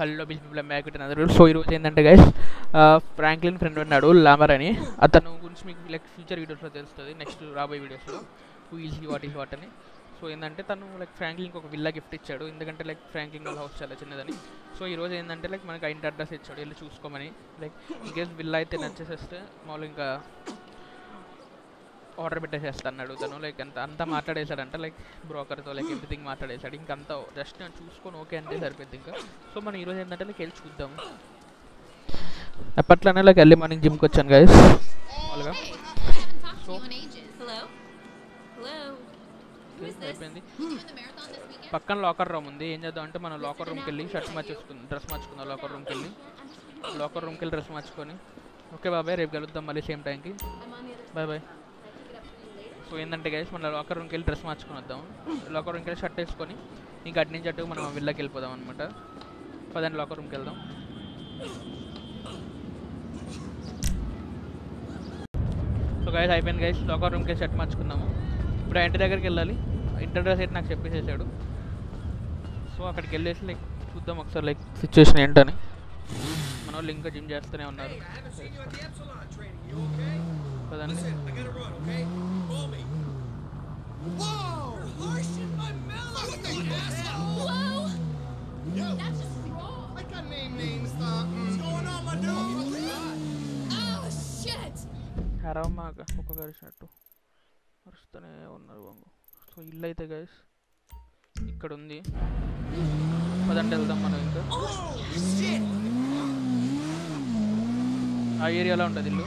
Hello bill people back అందరూ so ఈరోజు ఏంటంటే గైస్ ఫ్రాంక్లిన్ ఫ్రెండ్ ఉన్నాడు లామర్ అని అతను గురించి మీకు లైక్ ఫ్యూచర్ వీడియోస్లో తెలుస్తుంది నెక్స్ట్ రాబోయే వీడియోస్లో who is he what is what అని సో ఏంటంటే తను లైక్ ఫ్రాంక్లిన్కి ఒక విల్లా గిఫ్ట్ ఇచ్చాడు ఎందుకంటే లైక్ ఫ్రాంక్లిన్ వాళ్ళ హౌస్ చాలా చిన్నదని సో ఈ రోజు ఏంటంటే లైక్ మనకి ఇంటి అడ్రస్ ఇచ్చాడు వెళ్ళి చూసుకోమని లైక్ ఇన్ కేస్ విల్లా అయితే నచ్చేసేస్తే మామూలు ఇంకా ఆర్డర్ పెట్టేసేస్తా అన్నాడు తను లైక్ అంత అంతా మాట్లాడేశాడంట. లైక్ బ్రోకర్తో లైక్ ఎవ్రీథింగ్ మాట్లాడేశాడు. ఇంకంతా జస్ట్ నేను చూసుకొని ఓకే అంటే సరిపోద్ది ఇంకా. సో మనం ఈరోజు ఏంటంటే లైక్ వెళ్ళి చూద్దాం. అప్పట్లోనే లైక్ ఎర్లీ మార్నింగ్ జిమ్కి వచ్చాను గైస్ మామూలుగా this? అయిపోయింది? పక్కన లాకర్ రూమ్ ఉంది. ఏం చేద్దాం అంటే మనం లాకర్ రూమ్కి వెళ్ళి షర్ట్ మార్చేసుకుందాం డ్రెస్ మార్చుకుందాం లాకర్ రూమ్కి వెళ్ళి లాకర్ రూమ్కి వెళ్ళి డ్రెస్ మార్చుకొని ఓకే బాబాయ్ రేపు కలుద్దాం మళ్ళీ సేమ్ టైంకి బాయ్ బాయ్ సో ఏంటంటే గైస్ మన లాకర్ రూమ్కి వెళ్ళి డ్రెస్ మార్చుకొని వద్దాం. లాకర్ రూమ్కి వెళ్ళి షర్ట్ వేసుకొని ఇంకా అటు నుంచి అటు మనం విల్లాకి వెళ్ళిపోదాం అనమాట పదండి లాకర్ రూమ్కి వెళ్దాం. సో గైస్ అయిపోయింది గైస్ లాకర్ రూమ్కి షర్ట్ మార్చుకున్నాము ఇప్పుడు ఇంటి దగ్గరికి వెళ్ళాలి. ఇంటర్ డ్రెస్ అయితే నాకు చెప్పేసేసాడు. సో అక్కడికి వెళ్ళేసి లైక్ చూద్దాం ఒకసారి లైక్ సిచ్యువేషన్ ఏంటని. మన వాళ్ళు ఇంకా జిమ్ చేస్తూనే ఉన్నారు. పదండి Whoa! That's just wrong. I got name names. Uh, mm. What's going on, my dude? Oh, shit! హరామాక ఒక గరిచినట్టు అరుస్తూనే ఉన్నారు బాబు సో ఇల్లు అయితే గైస్ ఇక్కడ ఉంది పదండి వెళ్దాం మనం ఇంకా ఆ ఏరియాలో ఉంటుంది ఇల్లు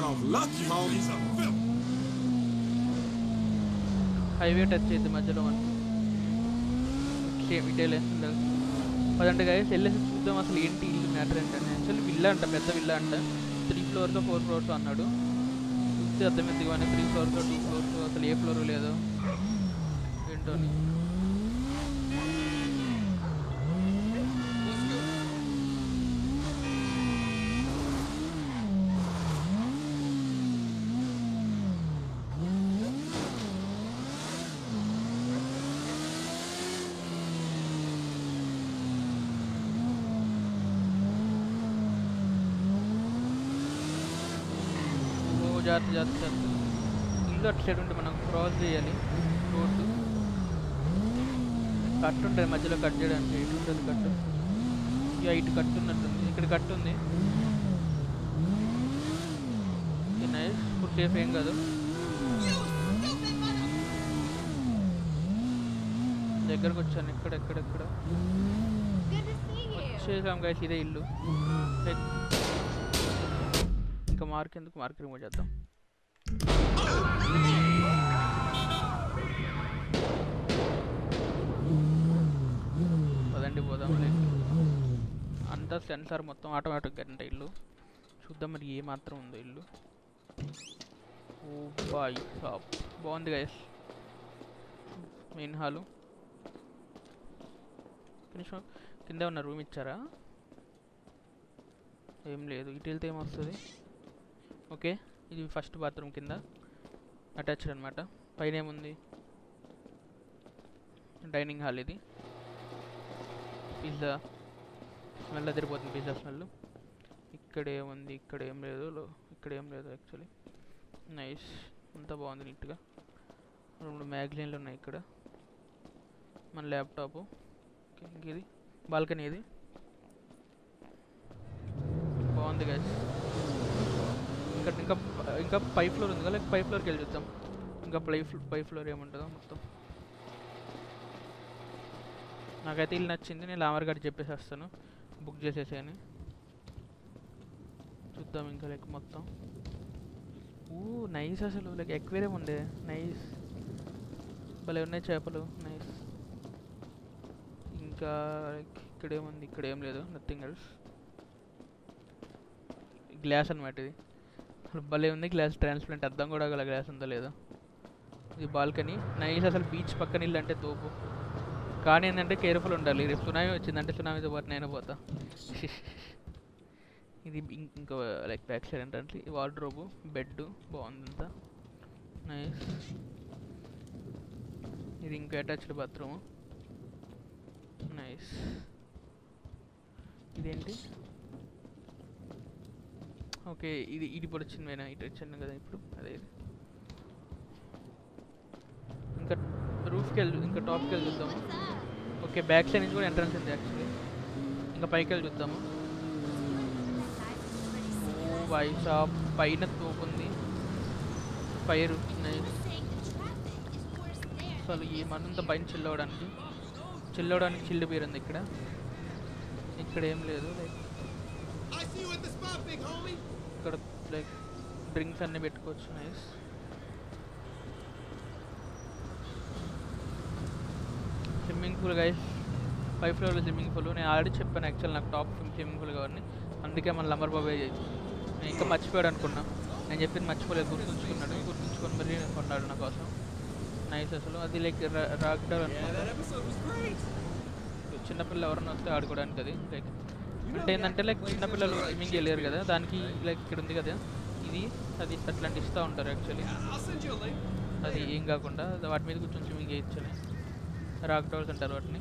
got off lucky, homie. Highway touch అయింది మధ్యలో మనకి సేమ్ ఇటేలే పదండి గైస్ వెళ్ళేసి చూద్దాం అసలు ఏంటి ఇల్లు మ్యాటర్ ఏంటని యాక్చువల్లీ విల్లా అంట పెద్ద విల్లా అంట. త్రీ ఫ్లోర్స్ ఫోర్ ఫ్లోర్స్ అన్నాడు. చూస్తే అర్థమైంది కానీ త్రీ ఫ్లోర్స్ టూ ఫ్లోర్స్ అసలు ఏ ఫ్లోర్ లేదు. ఏంటో అని. ఓ జాగ్రత్త జాగ్రత్త జాగ్రత్త ఇల్లు అటు సైడ్ ఉంటే మనం క్రాస్ చేయాలి. రోడ్డు కట్టు ఉంటుంది మధ్యలో కట్ చేయడానికి ఇటు ఉంటుంది కట్టు. ఇక ఇటు కట్టు ఉన్నట్టుంది. ఇక్కడ కట్టు ఉంది. నైస్ ఇప్పుడు సేఫ్ ఏం కాదు. దగ్గరకు వచ్చాను ఇక్కడ ఎక్కడ ఎక్కడ Good to see you. చేసాం గైస్ ఇదే ఇల్లు. Like, ఇంకా మార్క్ ఎందుకు? మార్క్ రిమూవ్ చేద్దాం. పదండి పోదాం అంతా సెన్సార్ మొత్తం ఆటోమేటిక్గా అంటే ఇల్లు. చూద్దాం మరి ఏమాత్రం మాత్రం ఉందో ఇల్లు. Oh boy shop. బాగుంది గైస్ మెయిన్ హాలు కనీసం కింద ఉన్న రూమ్ ఇచ్చారా? ఏం లేదు. ఇటు వెళ్తే ఏమొస్తుంది? ఓకే. ఇది ఫస్ట్ బాత్రూమ్ కింద అటాచ్డ్ అనమాట పైన ఏముంది డైనింగ్ హాల్ ఇది. పిజ్జా. స్మెల్ అదిరిపోతుంది పిజ్జా స్మెల్. ఇక్కడ ఏముంది ఇక్కడ ఏం లేదు ఇక్కడ ఏం లేదు యాక్చువల్లీ. నైస్. అంతా బాగుంది నీట్గా. రెండు మ్యాగ్జిన్లు ఉన్నాయి ఇక్కడ. మన ల్యాప్టాప్. ఇది బాల్కనీ ఇది బాగుంది గైస్ ఇంకా ఇంకా ఇంకా పై ఫ్లోర్ ఉంది కదా లేక పై ఫ్లోర్కి వెళ్ళి చూద్దాం. ఇంకా పై పై ఫ్లోర్ ఏముంటుందో మొత్తం. నాకైతే ఇల్లు నచ్చింది. నేను లామర్ గారికి చెప్పేసేస్తాను బుక్ చేసేసాను చూద్దాం ఇంకా లైక్ మొత్తం. ఊ నైస్ అసలు. లైక్ ఎక్వేరియం ఉండే. నైస్ భలే ఉన్నాయి చేపలు. నైస్ ఇంకా లైక్ ఇక్కడేముంది ఇక్కడేం ఇక్కడ ఏం లేదు. నథింగ్ ఎల్స్ గ్లాస్ అనమాట ఇది. అసలు భలే ఉంది గ్లాస్ ట్రాన్స్ప్లాంట్. అర్థం కూడా గల గ్లాస్ ఉందో లేదో. ఇది బాల్కనీ నైస్ అసలు బీచ్ పక్కన ఇల్లు అంటే తోపు. కానీ ఏంటంటే కేర్ఫుల్ ఉండాలి. రేపు సునామీ వచ్చిందంటే సునామీతో పాటు నేను పోతా. ఇది ఇంకో లైక్ బ్యాక్ సైడ్ ఏంటంటే వార్డ్రోబు బెడ్ బాగుంది అంతా నైస్. ఇది ఇంకా అటాచ్డ్ బాత్రూమ్. నైస్. ఇదేంటి? ఓకే ఇది ఇది ఇప్పుడు వచ్చింది ఇటు వచ్చాను కదా ఇప్పుడు? అదే. ఇంకా రూఫ్కి వెళ్ళి ఇంకా టాప్కి వెళ్ళి చూద్దాము. ఓకే బ్యాక్ సైడ్ నుంచి కూడా ఎంట్రన్స్ ఉంది యాక్చువల్లీ. ఇంకా పైకి వెళ్ళి చూద్దాము వై షాప్. పైన తోపుంది ఫైర్ నైస్ అసలు ఈ మనంతా పైన చిల్లవడానికి చిల్లవడానికి చిల్లు పేరుంది ఉంది ఇక్కడ. ఇక్కడ ఏం లేదు. లైక్ ఇక్కడ లైక్ డ్రింక్స్ అన్నీ పెట్టుకోవచ్చు nice swimming pool guys five ఫ్లోర్లో స్విమ్మింగ్ పూల్ నేను ఆల్రెడీ చెప్పాను యాక్చువల్ నాకు టాప్ స్విమ్మింగ్ పూల్ కావాలని. అందుకే మన లంబర్ బాబాయ్ నేను ఇంకా మర్చిపోయాడు అనుకున్నా. నేను చెప్పింది మర్చిపోలేదు గుర్తుంచుకున్నాడు. గుర్తుంచుకొని మరి కొన్నాడు నా కోసం. నైస్ అసలు. అది లైక్ రాక్డాల్ Yeah, అనుకుంటా. That episode was great. చిన్నపిల్లలు ఎవరైనా వస్తే ఆడుకోవడానికి అది లైక్ అంటే ఏంటంటే లైక్ చిన్నపిల్లలు స్విమ్మింగ్ వెళ్ళారు కదా దానికి లైక్ ఇక్కడ ఉంది కదా ఇది అది అట్లాంటి ఇస్తూ ఉంటారు యాక్చువల్లీ. అది ఏం కాకుండా వాటి మీద కూర్చొని స్విమ్మింగ్ చేయొచ్చు రాక్ డాల్స్ అంటారు వాటిని.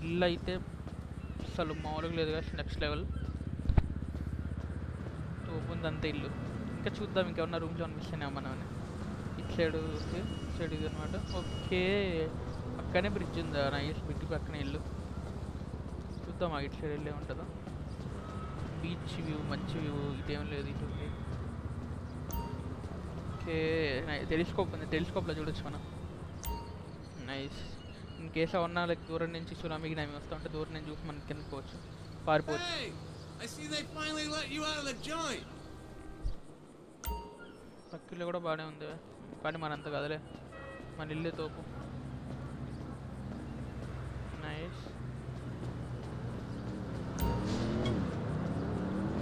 ఇల్లు అయితే అసలు మామూలుగా లేదు కదా నెక్స్ట్ లెవెల్ తోపుంది అంతే ఇల్లు. ఇంకా చూద్దాం ఇంకేమన్నా రూమ్స్ అయినా మనం ఇటు సైడ్ ఇటు సైడ్ ఇది అనమాట ఓకే పక్కనే బ్రిడ్జ్ ఉందా. నైస్ బ్రిడ్జ్ పక్కనే ఇల్లు. చూద్దాం ఇటు సైడ్ వెళ్ళే ఉంటుందా? బీచ్ వ్యూ మంచి వ్యూ ఇదేం లేదు ఇటు ఓకే టెలిస్కోప్ ఉంది. టెలిస్కోప్లో చూడొచ్చు మనం. నైస్ ఇన్ కేసు అవునా లైక్ దూరం నుంచి సునామీకి నమ్మి వస్తా ఉంటే దూరం నుంచి చూసి మనం కిందకి పోవచ్చు. పారిపోవచ్చు. కూడా బాగానే ఉంది. కానీ మనంత కదలే. మన ఇల్లే తోపు.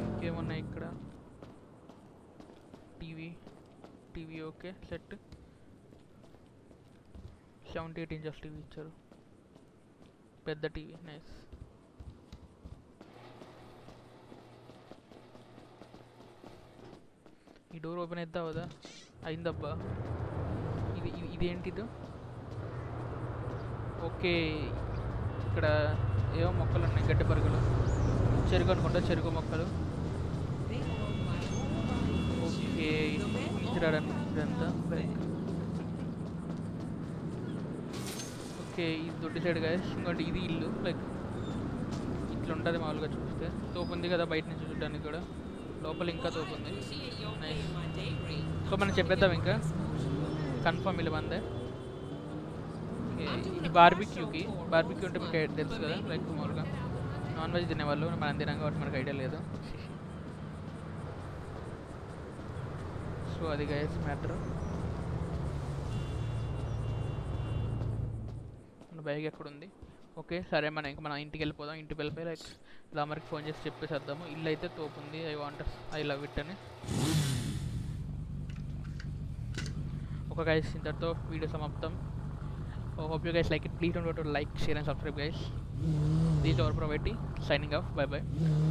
ఇంకేమున్నాయి ఇక్కడ? TV. TV okay set. Seventy eight inches TV ఇచ్చారు. పెద్ద టీవీ నైస్. ఈ డోర్ ఓపెన్ అవుతా కదా? అయిందబ్బా. ఇది ఇది ఓకే ఇక్కడ ఏవో మొక్కలు ఉన్నాయి గడ్డి పరుగులు. చెరుకు అనుకుంటా చెరుకు మొక్కలు. ఓకే ఇచ్చిరాడని ఇదంతా? లైక్ ఓకే ఇది దొడ్డి సైడ్గా ఇంకోటి ఇది ఇల్లు లైక్ ఇట్లా ఉంటుంది మామూలుగా చూస్తే. తోపు ఉంది కదా బయట నుంచి చూడడానికి కూడా. లోపల ఇంకా తోపు ఉంది. సో మనం చెప్పేద్దాం ఇంకా. కన్ఫర్మ్ ఇలా మందే. ఇది బార్బిక్యూకి బార్బిక్యూ అంటే మీకు తెలుసు కదా లైక్ మామూలుగా. నాన్ వెజ్ తినేవాళ్ళు మనం తినాం కాబట్టి మనకు ఐడియా లేదు. సో అది గైస్ మ్యాటర్ మన బైక్ ఎక్కడ ఉంది ఓకే సరే మనం ఇంకా మన ఇంటికి వెళ్ళిపోదాం. ఇంటికి వెళ్ళిపోయి లైక్ లామర్కి ఫోన్ చేసి చెప్పేసేద్దాము. ఇల్లు అయితే తోపుంది. I want I love it అని. ఒక గైస్ ఇంతటితో వీడియో సమాప్తం. So hope you guys like it. Please don't forget to like, share and subscribe guys. This is our property. signing off. Bye bye.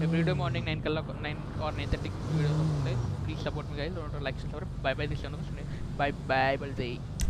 Every day morning 9 o'clock 9 or 9.30 videos. Please support me guys. Don't forget to like and subscribe. Bye bye this channel. Bye bye. Bye bye.